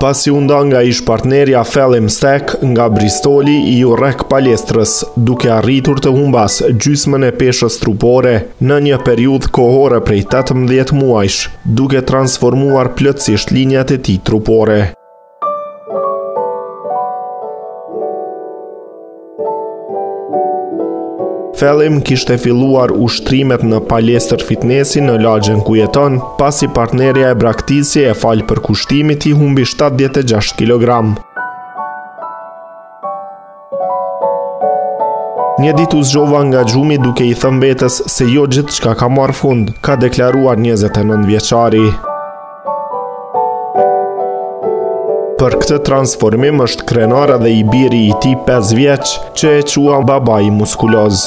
Pasi u nda nga ish-partnerja Felim Stek nga Bristoli iu rrek palestrës, duke arritur të humbasë gjysmën e peshës trupore në një periudhë kohore prej 18 muajsh, duke transformuar plotësisht linjat e tij trupore. Felim kishte filluar ushtrimet në palestër fitnesi në lagjen ku jeton, pasi partnerja e braktisi e falë përkushtimit i humbi 76 kg. Një ditë u zgjova nga gjumi duke i thënë vetes se jo gjithçka ka marrë fund, ka deklaruar 29-vjeçari. Për këtë transformim është krenar edhe i biri i tij 5-vjeç që e quan babai muskuloz.